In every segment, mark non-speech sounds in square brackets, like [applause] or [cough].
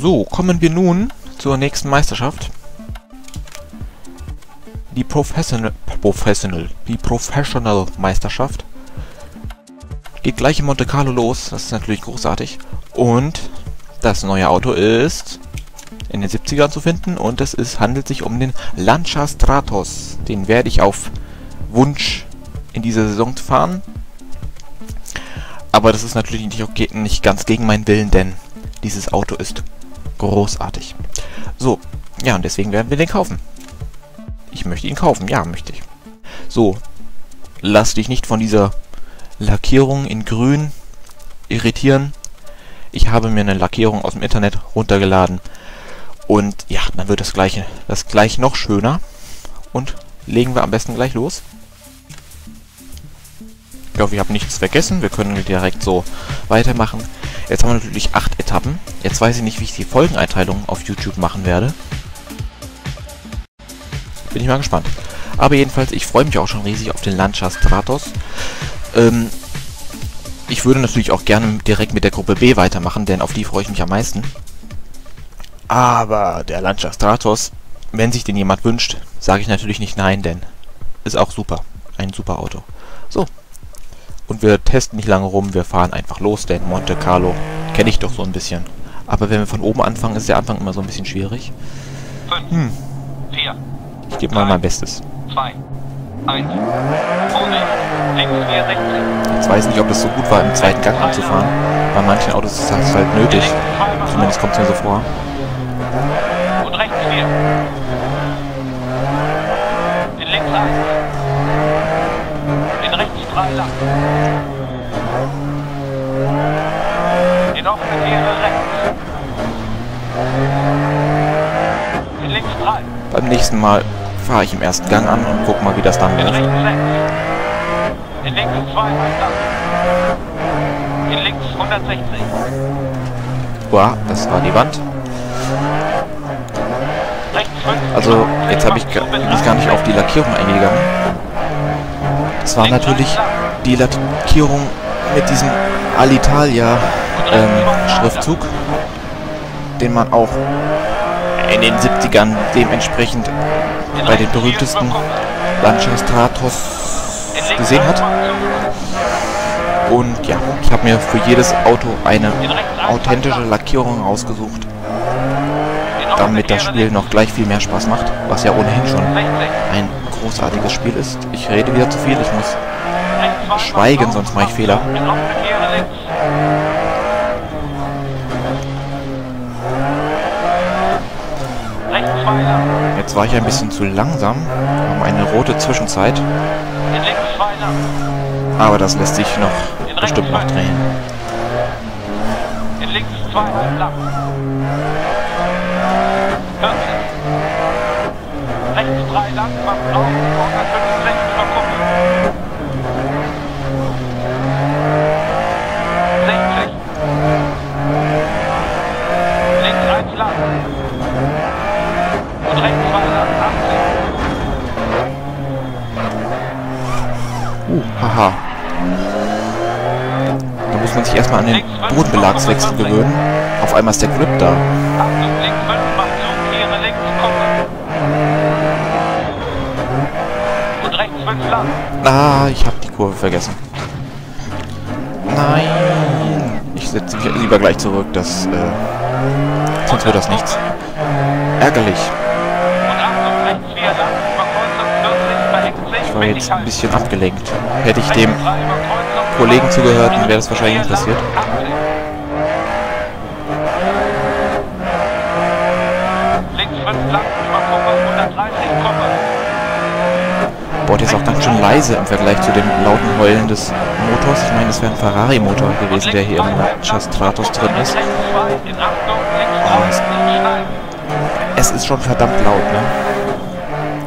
So, kommen wir nun zur nächsten Meisterschaft. Die Professional, Professional, die Professional Meisterschaft. Geht gleich in Monte Carlo los, das ist natürlich großartig. Und das neue Auto ist in den 70ern zu finden und es ist, handelt sich um den Lancia Stratos. Den werde ich auf Wunsch in dieser Saison fahren. Aber das ist natürlich nicht, nicht ganz gegen meinen Willen, denn dieses Auto ist großartig. So, ja, und deswegen werden wir den kaufen. Ich möchte ihn kaufen, ja, möchte ich. So, lass dich nicht von dieser Lackierung in grün irritieren. Ich habe mir eine Lackierung aus dem Internet runtergeladen. Und ja, dann wird das gleiche, das gleich noch schöner. Und legen wir am besten gleich los. Ich hoffe, ich habe nichts vergessen. Wir können direkt so weitermachen. Jetzt haben wir natürlich acht Etappen. Jetzt weiß ich nicht, wie ich die Folgeneinteilung auf YouTube machen werde. Bin ich mal gespannt. Aber jedenfalls, ich freue mich auch schon riesig auf den Lancia Stratos. Ähm, ich würde natürlich auch gerne direkt mit der Gruppe B weitermachen, denn auf die freue ich mich am meisten. Aber der Lancia Stratos, wenn sich den jemand wünscht, sage ich natürlich nicht nein, denn ist auch super. Ein super Auto. So. Und wir testen nicht lange rum, wir fahren einfach los, denn Monte Carlo kenne ich doch so ein bisschen. Aber wenn wir von oben anfangen, ist der Anfang immer so ein bisschen schwierig. Hm. Ich gebe mal mein Bestes. 2, 1, Jetzt weiß ich nicht, ob es so gut war, im zweiten Gang anzufahren. Bei manchen Autos ist das halt nötig. Zumindest kommt es mir so vor. Und rechts 4. In links 1. In rechts 3 lang. In offene Kehre rechts. In links 3. Beim nächsten Mal fahre ich im ersten Gang an und guck mal, wie das dann läuft. In links 2 In links 160. Boah, das war die Wand. Also, jetzt habe ich mich gar nicht auf die Lackierung eingegangen. Es war natürlich die Lackierung mit diesem Alitalia ähm, Schriftzug, den man auch in den 70ern dementsprechend bei den berühmtesten Lancia Stratos gesehen hat. Und ja, ich habe mir für jedes Auto eine authentische Lackierung rausgesucht damit das Spiel noch gleich viel mehr Spaß macht, was ja ohnehin schon ein großartiges Spiel ist. Ich rede wieder zu viel, ich muss schweigen, sonst mache ich Fehler. Jetzt war ich ein bisschen zu langsam, haben eine rote Zwischenzeit. Aber das lässt sich noch bestimmt noch drehen. In links zweimal lang. 14. Rechts 3 lang, macht auf, vorne 5 rechts über Kuppe. 60. Links 1 lang. Und rechts 2 lang, 80. Uh, haha. Da muss man sich erstmal an den Bodenbelagswechsel gewöhnen. Auf einmal ist der Grip da. Ah, ich habe die Kurve vergessen. Nein. Ich setze mich lieber gleich zurück, das, äh, sonst wird das nichts. Ärgerlich. Ich war jetzt ein bisschen abgelenkt. Hätte ich dem Kollegen zugehört, dann wäre das wahrscheinlich nicht passiert. Board ist auch ganz schön leise im Vergleich zu dem lauten Heulen des Motors. Ich meine, das wäre ein Ferrari-Motor gewesen, der hier im Chastratos drin ist. Es ist schon verdammt laut, ne?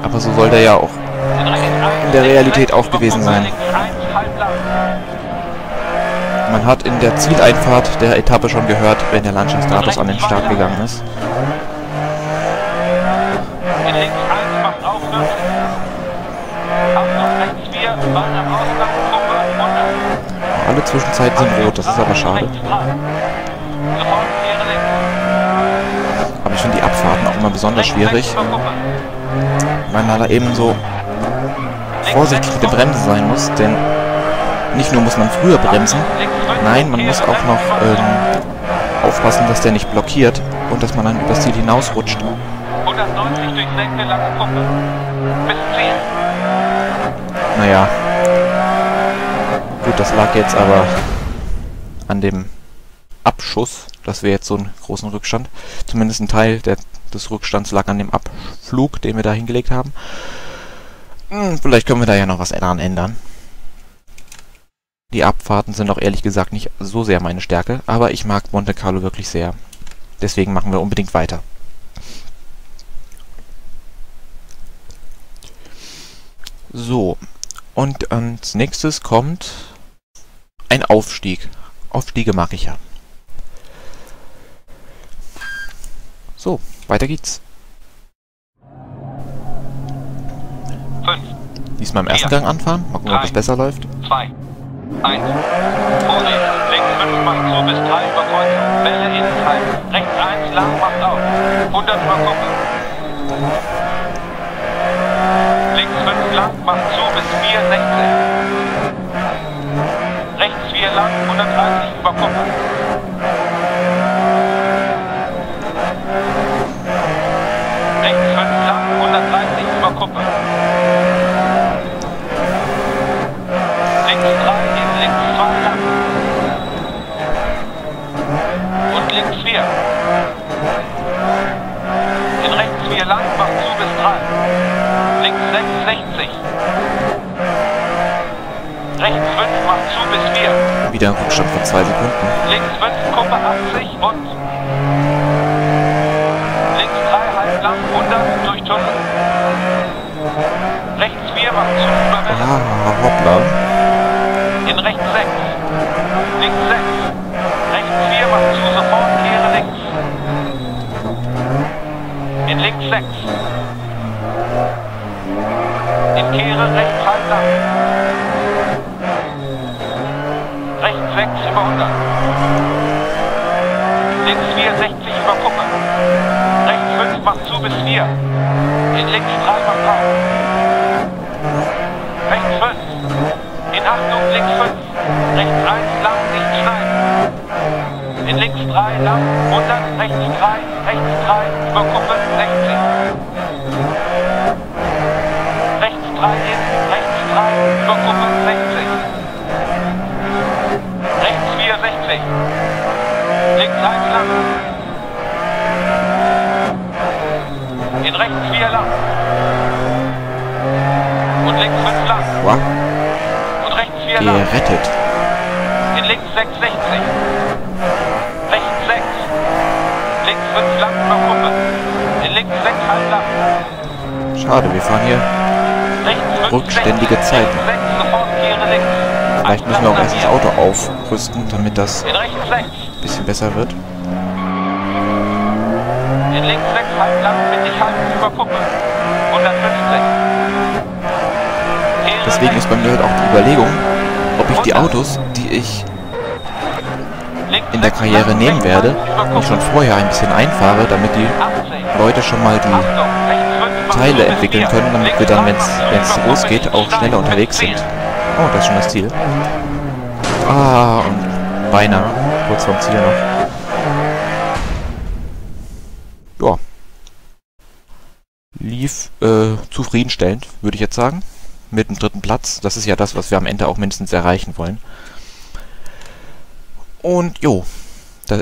Aber so soll der ja auch in der Realität auch gewesen sein. Man hat in der Zieleinfahrt der Etappe schon gehört, wenn der Lancia Stratos an den Start gegangen ist. Alle Zwischenzeiten sind rot, das ist aber schade. Abfahrten auch immer besonders schwierig, weil man da eben so vorsichtig mit dem Bremsen sein muss, denn nicht nur muss man früher bremsen, nein, man muss auch noch ähm, aufpassen, dass der nicht blockiert und dass man dann übers Ziel hinausrutscht. 190 durch Senke, lange Kuppe. Bis. Naja. Gut, das lag jetzt aber an dem Abschuss, dass wir jetzt so einen großen Rückstand, zumindest ein Teil der, des Rückstands lag an dem Abflug, den wir da hingelegt haben. Hm, vielleicht können wir da ja noch was daran ändern. Die Abfahrten sind auch ehrlich gesagt nicht so sehr meine Stärke, aber ich mag Monte Carlo wirklich sehr. Deswegen machen wir unbedingt weiter. So, und als nächstes kommt ein Aufstieg. Aufstiege mag ich ja. So, weiter geht's. Fünf. Diesmal im ersten Gang anfahren. Mal gucken, ob es besser läuft. Zwei. 1. Vorsicht, links 5 macht zu bis 3 über Kreuz. Welle innen halten. Rechts 1 lang macht auf. 100 über Kuppe. Links 5 lang macht zu bis 4, 16. Rechts 4 lang, 130 über Kuppe. Rechts 5 lang, 130 wieder Rückstand von zwei Sekunden. Links 5, Gruppe 80 und links 3, halb lang, 100 durch Tunnel. Rechts 4 macht zu Überwelle. Ah, hoppla. In rechts 6. Links 6. Rechts 4 macht zu, sofort kehre links. In links 6. In kehre rechts halb lang. Rechts 6 über 100. Links 4, 60 über Kuppe. Rechts 5 macht zu bis 4. In links 3 macht auf. Rechts 5. In Achtung, links 5. Rechts 1 lang, nicht schneiden. In links 3 lang, 100, rechts 3, rechts 3, über Kuppe 60. Rechts 3 in, rechts 3, über Kuppe 60. Links 1 lang. In rechts 4 lang. Und links 5 lang. What? Und rechts 4 lang. Gerettet. In links 6, 60. Rechts 6. Links 5 lang über Kuppe. In links 6 halb lang. Schade, wir fahren hier rechts 5, rückständige 6, Zeiten. 6, sofort kehre links. Vielleicht müssen wir auch erst das Auto aufrüsten, damit das ein bisschen besser wird. In links 6 halb lang, mittig halb über Kuppe. 150. Deswegen ist bei mir halt auch die Überlegung, ob ich die Autos, die ich in der Karriere nehmen werde, nicht schon vorher ein bisschen einfahre, damit die Leute schon mal die Teile entwickeln können, damit wir dann, wenn es losgeht, auch schneller unterwegs sind. Oh, das ist schon das Ziel. Ah, und beinahe. Kurz vorm Ziel noch. Ja. Lief äh, zufriedenstellend, würde ich jetzt sagen. Mit dem dritten Platz. Das ist ja das, was wir am Ende auch mindestens erreichen wollen. Und jo,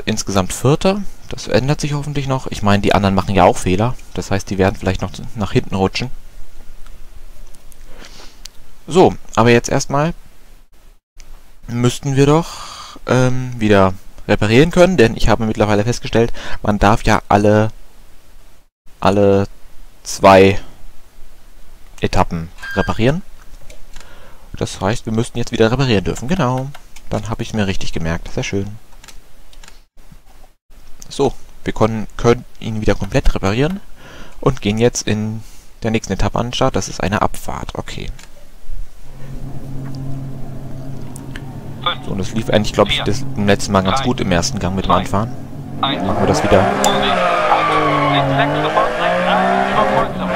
insgesamt Vierter. Das ändert sich hoffentlich noch. Ich meine, die anderen machen ja auch Fehler. Das heißt, die werden vielleicht noch nach hinten rutschen. So, aber jetzt erstmal müssten wir doch ähm, wieder reparieren können, denn ich habe mittlerweile festgestellt, man darf ja alle, alle zwei Etappen reparieren. Das heißt, wir müssten jetzt wieder reparieren dürfen. Genau. Dann habe ich es mir richtig gemerkt. Sehr schön. So, wir können, können ihn wieder komplett reparieren und gehen jetzt in der nächsten Etappe an Start. Das ist eine Abfahrt. Okay. So, und es lief eigentlich, glaube ich, das im letzten Mal ganz gut im ersten Gang mit dem Anfahren. Machen wir das wieder. 6 sofort rechts 1 über Kreuzung.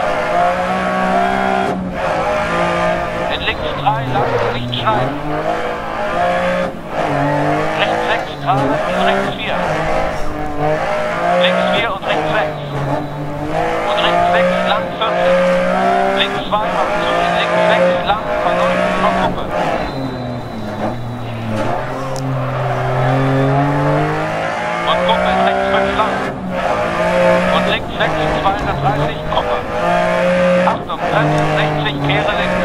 In links 3 lang, nicht schneiden. Rechts 6 gerade und rechts 4. Links 4 und rechts 6. Und rechts 6 lang 40. Links 2 macht zu, links 6 lang von unten von Gruppe. Und Gruppe rechts 5 lang. Und links 6 230 Gruppe. Achtung, Grenze 60 Kehre links.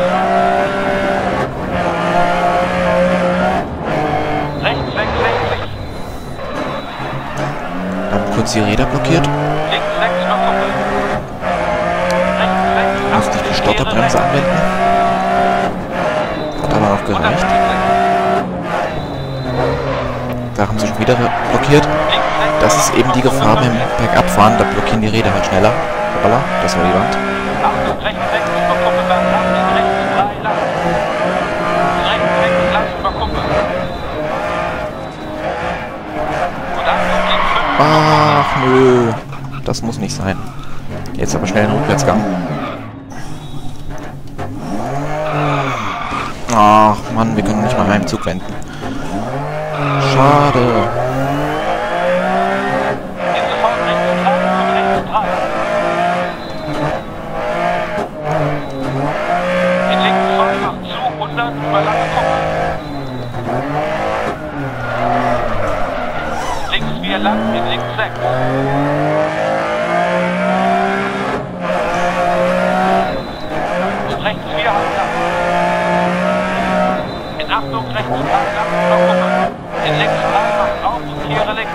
Rechts 6 60. Kurz die Räder blockiert. Links 6 für Gruppe. Rechts 6 Musste ich die Stotterbremse anwenden. Hat aber noch gereicht. Da haben sie schon wieder blockiert. Das ist eben die Gefahr beim Bergabfahren. Da blockieren die Räder halt schneller. Hoppala, das war die Wand. Achtung, rechts 6 über Kuppe bergab, rechts 3 lang. Rechts 6 lang über Kuppe. Und Achtung, links 5 Ach, nö. Das muss nicht sein. Jetzt aber schnell einen Rückwärtsgang. Ach, Mann, wir können nicht mal einen Zug wenden. Schade. in sofort rechts 3 und rechts 3. In links 2 macht zu, 100 über lange Kuppe. Links 4 lang, in links 6. Und rechts 4 halb lang. In Achtung, rechts 3 lang über Kuppe. In links 3 macht auf und kehre links.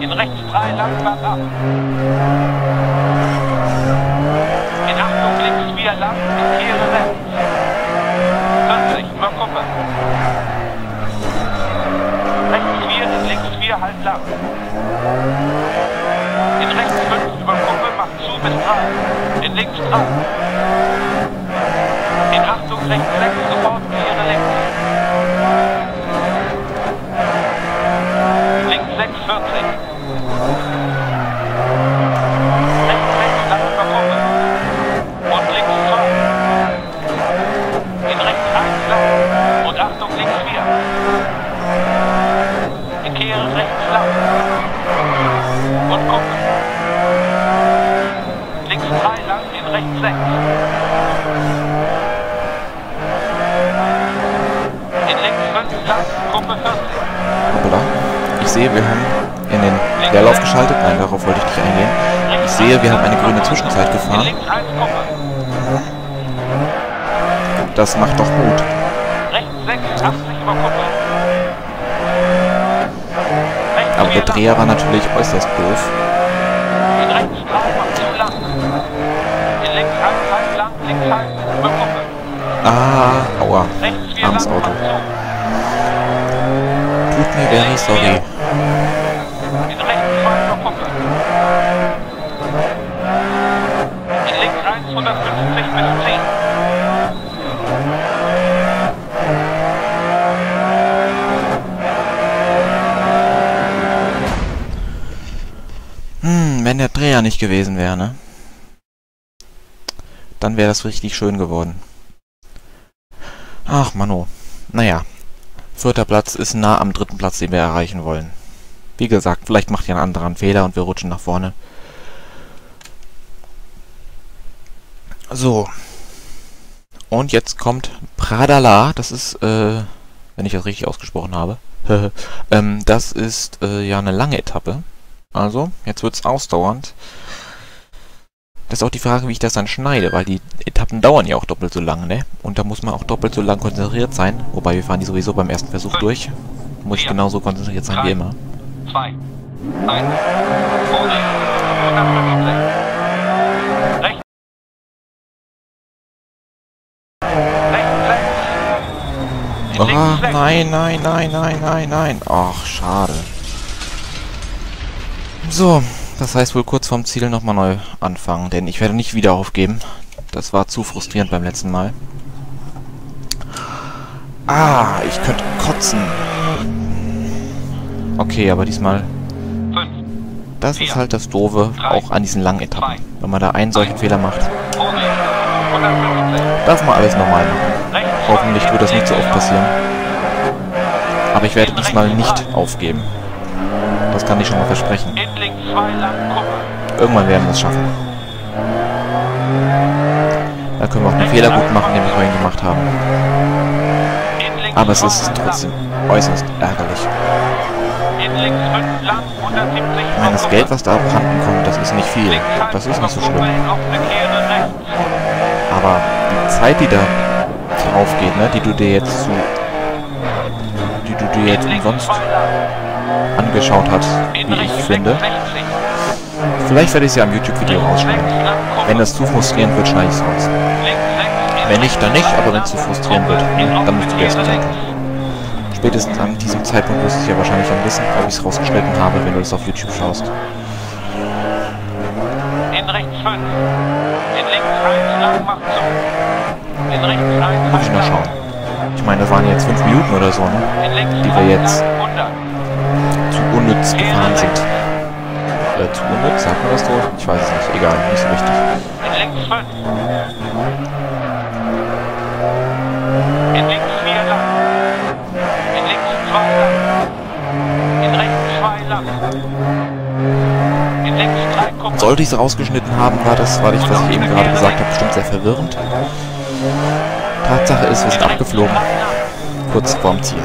In rechts 3 lang bergab. In Achtung links 4 lang, in Kehre rechts. 40 über Kuppe. Rechts 4, in links 4 halb lang. In rechts 5 über Kuppe, macht zu bis 3. In links 3. In Achtung rechts 6, sofort Kehre links. Links 6, 40. Rechts 6, lang über Kuppe. Und links 2. In rechts 1 lang. Und Achtung, links 4. In Kehre rechts lang. Und Kuppe. Links 3 lang, in rechts 6. In links 5 lang, Kuppe 40. Hoppala. Ich sehe, wir haben in den Leerlauf geschaltet. Nein, darauf wollte ich nicht eingehen. Sehe, wir haben eine grüne Zwischenzeit gefahren. links 1 Kuppe. Das macht doch Mut. Rechts 6, 80 über Kuppe. Rechts Aber der 4 lang. Dreher war natürlich äußerst doof. In rechts 3 macht zu lang. In links 1 halb lang, links halb über Kuppe. Ah, aua. Rechts 4 Armes Auto. Tut mir very sorry. In rechts 2 über Kuppe. In links 1 150 bis 10. Hm, wenn der Dreher nicht gewesen wäre, ne? Dann wäre das richtig schön geworden. Ach, Mano. Naja. Vierter Platz ist nah am dritten Platz, den wir erreichen wollen. Wie gesagt, vielleicht macht anderer einen Fehler und wir rutschen nach vorne. So. Und jetzt kommt Pradala. Das ist, äh, wenn ich das richtig ausgesprochen habe. [laughs] ähm, das ist, äh, ja eine lange Etappe. Also, jetzt wird's ausdauernd. Das ist auch die Frage, wie ich das dann schneide, weil die Etappen dauern ja auch doppelt so lang, ne? Und da muss man auch doppelt so lang konzentriert sein. Wobei, wir fahren die sowieso beim ersten Versuch durch. Muss ich genauso konzentriert sein wie immer. 2. 1. Vorsicht. 150. Rechts. Rechts 6. In Oh, links 6. nein, nein, nein, nein, nein, nein. Ach, schade. So, das heißt wohl kurz vorm Ziel nochmal neu anfangen, denn ich werde nicht wieder aufgeben. Das war zu frustrierend beim letzten Mal. Ah, ich könnte kotzen. Okay, aber diesmal... 5, Das ist halt das Doofe, auch an diesen langen Etappen. Wenn man da einen solchen Fehler macht, Vorsicht, 150, darf man alles normal machen. Hoffentlich wird das nicht so oft passieren. Aber ich werde diesmal nicht aufgeben. Das kann ich schon mal versprechen. In links 2 lang, Kuppe. Irgendwann werden wir es schaffen. Da können wir auch den Fehler gut machen, den wir vorhin gemacht haben. Aber es ist trotzdem äußerst ärgerlich. In links 5 lang, 170 Ich meine, das Geld, was da abhanden kommt, das ist nicht viel. Das ist nicht so schlimm. Aber die Zeit, die da drauf geht, ne, die du dir jetzt zu... Die du dir jetzt umsonst 2 lang, angeschaut hast, wie ich finde. 66. Vielleicht werde ich sie am YouTube-Video rausschneiden. 6 lang, Kuppe. Wenn das zu frustrierend wird, schneide ich es raus. Links 6, in Wenn nicht, dann nicht, aber wenn es zu frustrierend wird, dann müsst ihr es links. Spätestens an diesem Zeitpunkt wirst du ja wahrscheinlich schon wissen, ob ich es rausgeschnitten habe, wenn du es auf YouTube schaust. In rechts 5. In links 1 lang, macht zu. In rechts 1 Muss ich noch schauen. Ich meine, das waren jetzt fünf Minuten oder so, ne? Die wir 3 jetzt lang, 100. Zu unnütz gefahren sind. Äh, zu unnütz? Sagt man das so? Ich weiß es nicht. Egal, nicht so wichtig. In links 5. In links 4 lang. In links 2 lang. In rechts 2 lang. In links 3 Kuppe. Sollte ich es rausgeschnitten haben, war das, war ich, was ich eben gerade gesagt habe, bestimmt sehr verwirrend. Tatsache ist, wir In sind abgeflogen. Kurz vorm Ziel.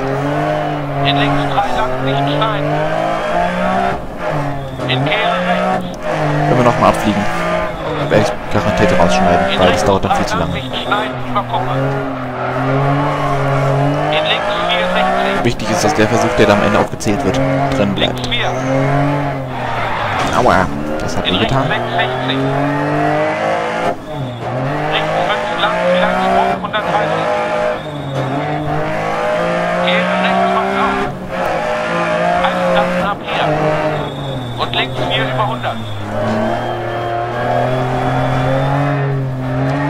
In links 3 lang, nicht schneiden. In Kehre rechts. Wenn wir nochmal abfliegen, werde ich garantiert rausschneiden, In weil das dauert dann viel zu lang, lange. nicht schneiden, über Kuppe. In links 460. Wichtig ist, dass der Versuch, der da am Ende auch gezählt wird, drin bleibt. 4. Aua, das hat rechts getan. 660. Rechts 5 lang, vielleicht Sprung 130. Kehre rechts von auf. Halbplatten ab hier. Und links 4 über 100.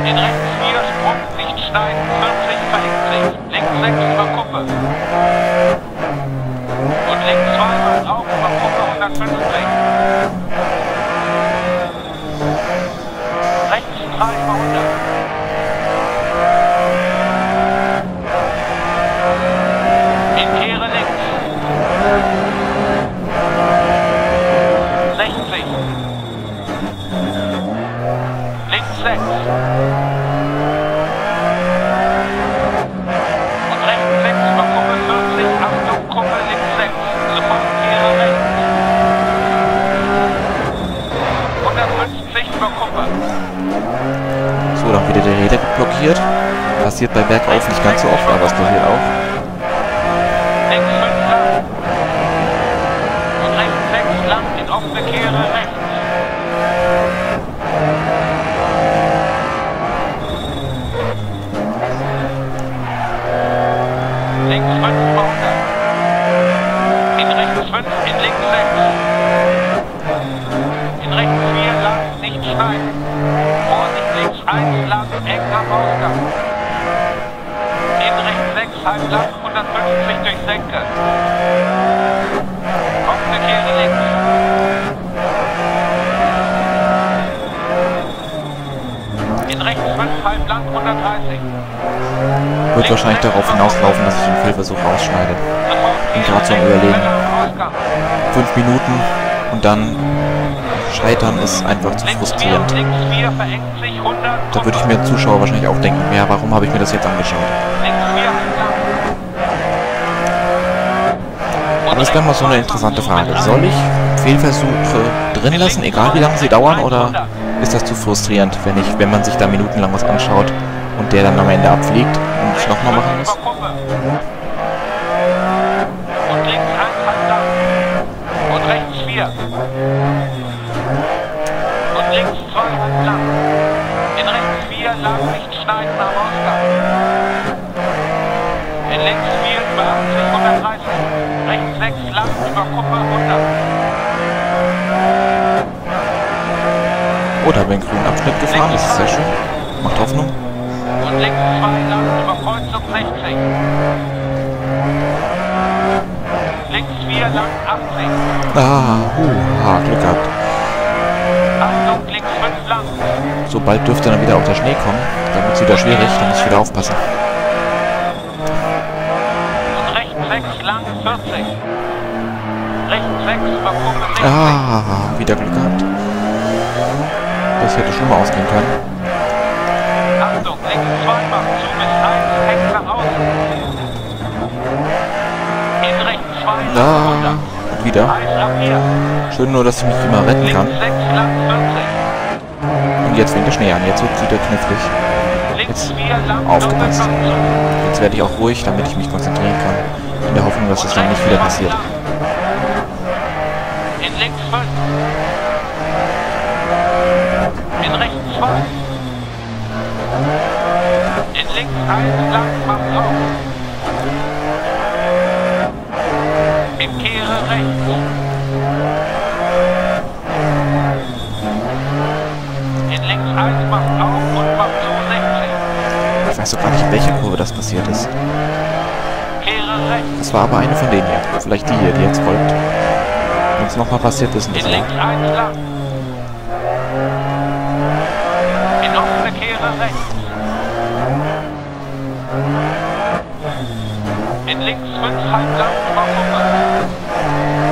In rechts 4 Sprung, nicht schneiden, 40 verhängt sich. Links 6 über Kuppe. Und links 2 mal auf über Kuppe 150. Rechts 3 über 100. In Kehre links. 60. Links 6. Und rechts 6 über Kuppe 40. Achtung, Kuppe links 6. Sofort Kehre rechts. 150 über Kuppe. So, dann wieder der Räder blockiert. Passiert bei Bergauf nicht ganz so oft, aber es passiert auch. Links 5 lang. Und rechts 6 lang in offene Kehre rechts. Links 5 über 100. In rechts 5, in links 6. In rechts 4 lang, nicht schneiden. Vorsicht, links 1 lang, eng am Ausgang. In rechts 6, halb lang, 150 durch Senke. Offene Kehre links. In rechts 5, halb lang, 130. Wird wahrscheinlich darauf hinauslaufen, dass ich den Fehlversuch rausschneide. Bin grad so am Überlegen. Fünf Minuten und dann scheitern ist einfach zu Links 4, frustrierend. links 4 verengt sich 100. Da würde ich mir als Zuschauer wahrscheinlich auch denken, ja, warum habe ich mir das jetzt angeschaut? Links 4, halb lang. Das wäre mal so eine interessante Frage. Soll ich Fehlversuche drin lassen, egal wie lange sie dauern, oder ist das zu frustrierend, wenn ich, wenn man sich da minutenlang was anschaut und der dann am Ende abfliegt und ich nochmal machen muss? Und links 1 halb lang. Und rechts 4. Und links 2 halb lang. In rechts 4 lang nicht schneiden am Ausgang. lang über Kuppe runter. Oh, Oder wenn grünen Abschnitt gefahren, das ist sehr schön. Macht Hoffnung. Und links frei lang über Kreuzung 60. Links 4 lang 80. Ah, uh, Glück gehabt. Achtung, links 5 lang. Sobald dürfte dann wieder auch der Schnee kommen. Dann wird es wieder schwierig, dann muss ich wieder aufpassen. Und rechts 6 lang 40. Ah, wieder Glück gehabt. Das hätte schlimmer ausgehen können. Achtung, links 2 macht zu bis 1, hängt nach außen. In rechts 2 Ah, und wieder. Schön nur, dass ich mich immer retten kann. 6 lang 40. Und jetzt fängt der Schnee an. Jetzt wird es wieder knifflig. Jetzt 4 lang aufgepasst. Jetzt werde ich auch ruhig, damit ich mich konzentrieren kann. In der Hoffnung, dass das dann nicht wieder passiert. In links 5. In rechts 2. In links 1 lang, macht auf. In Kehre rechts. In links 1 macht auf und macht zu 60. Ich weiß doch gar nicht, in welcher Kurve das passiert ist. Kehre rechts. Das war aber eine von denen hier. Vielleicht die hier, die jetzt folgt. Wenn es nochmal passiert, wissen wir In links aber. 1 lang. In offene Kehre rechts. In links 5 halb lang über Hunger.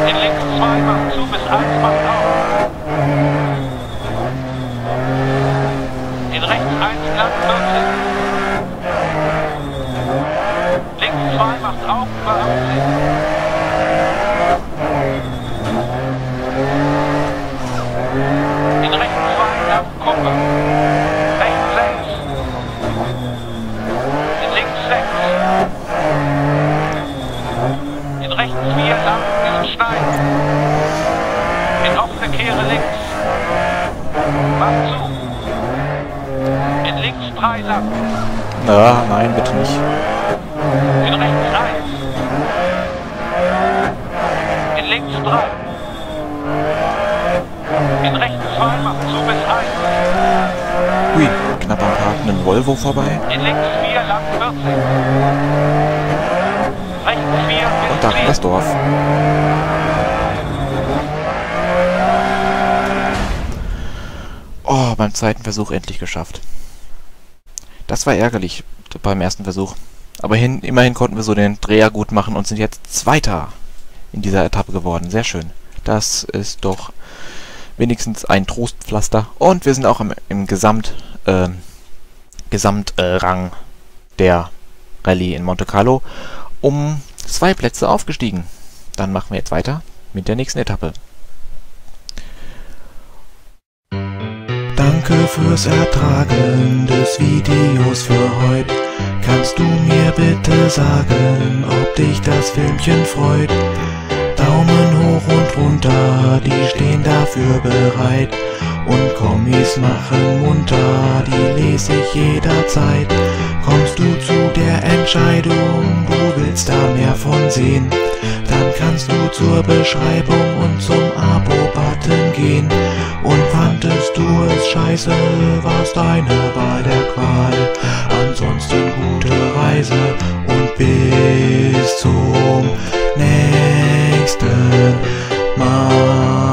In links 2 macht zu bis 1 macht auf. In rechts 1 lang 40. Links 2 macht auf über 80. In rechts 2 lang Kuppe. Rechts 6. In links 6. In rechts 4 lang diesen Stein. In offene Kehre links. Mach zu. In links 3 lang. Ah, nein, bitte nicht. In rechts 1. In links 3. In rechts 2 macht zu bis 1. Hui, knapp am parkenden Volvo vorbei. In links 4 lang 40. Rechts 4 Und da das 10. Dorf. Oh, beim zweiten Versuch endlich geschafft. Das war ärgerlich beim ersten Versuch. Aber hin, immerhin konnten wir so den Dreher gut machen und sind jetzt Zweiter in dieser Etappe geworden. Sehr schön. Das ist doch wenigstens ein Trostpflaster. Und wir sind auch im, im Gesamt, ähm, Gesamtrang der Rallye in Monte Carlo um zwei Plätze aufgestiegen. Dann machen wir jetzt weiter mit der nächsten Etappe. Danke fürs Ertragen des Videos für heute. Kannst du mir bitte sagen, ob dich das Filmchen freut? Daumen hoch und runter, die stehen dafür bereit und Kommis machen munter, die lese ich jederzeit. Kommst du zu der Entscheidung, du willst da mehr von sehen, dann kannst du zur Beschreibung und zum Abo-Button gehen. Und fandest du es scheiße, war's deine Wahl der Qual. Ansonsten gute Reise und bis zum nächsten Mal.